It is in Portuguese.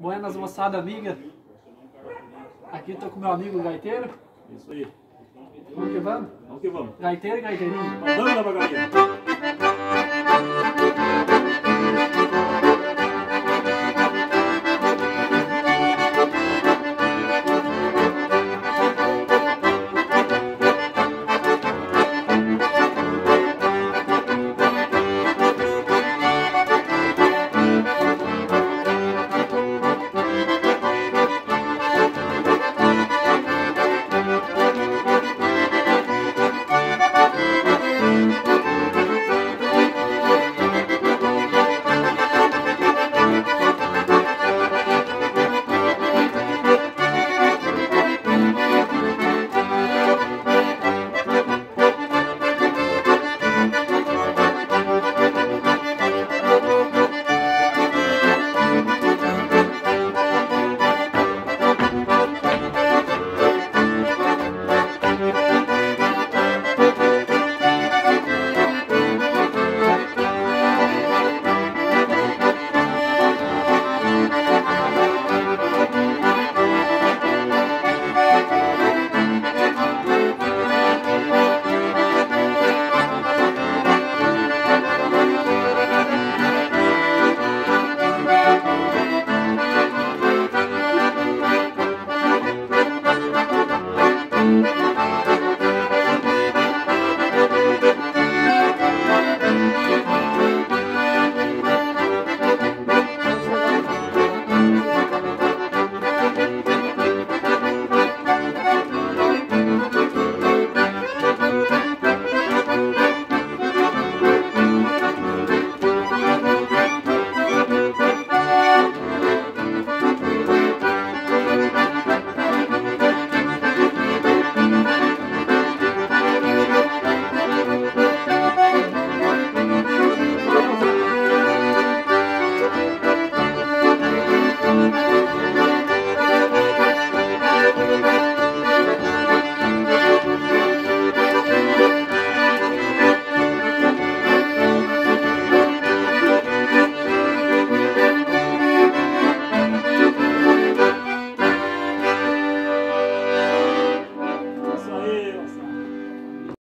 Buenas moçada amiga. Aqui estou com meu amigo gaiteiro. Isso aí. Vamos que vamos? Vamos que vamos. Gaiteiro e gaiteirinho. Vamos lá pra gaiteiro.